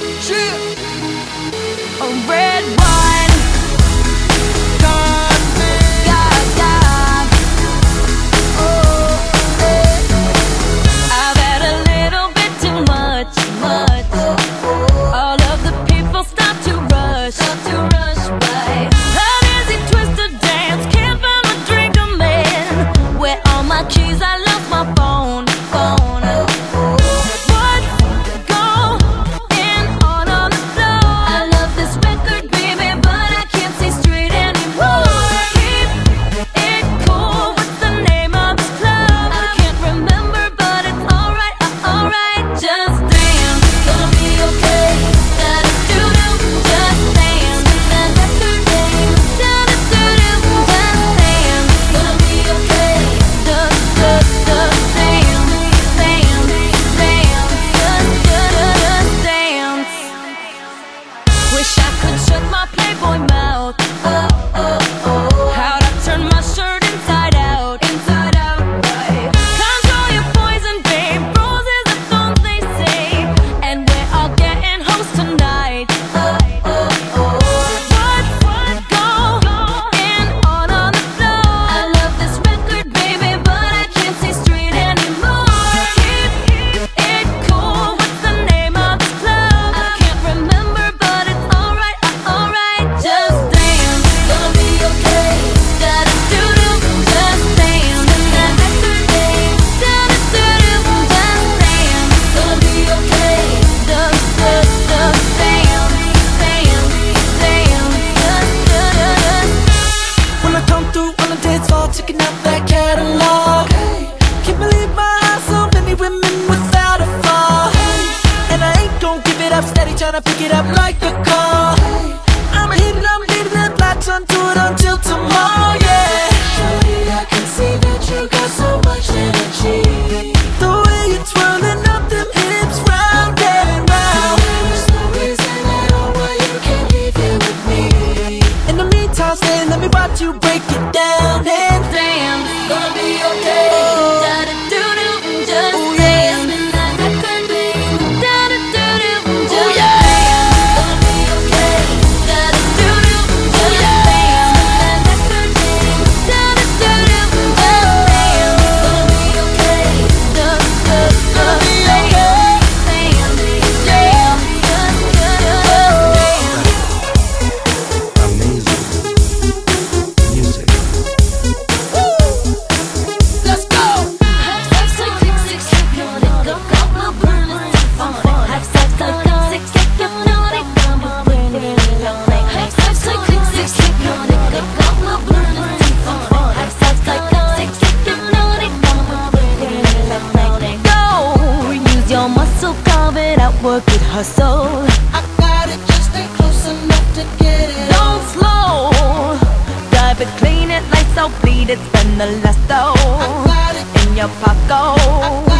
Jesus. shut my playboy mouth. Oh, oh. Tryna pick it up like a car. I'ma hit it, I'm leaving it, latch it until tomorrow, yeah. Shorty, I can see that you got so much energy. The way you're twirling up them hips round and round. There's no reason at all why you can't leave here with me. In the meantime, stay, let me watch you break it down and Damn, gonna be okay. Work it, hustle. I got it, just stay close enough to get it. Don't slow. Drive it, clean it, lights out, bleed it, spend the last it. in your pocket.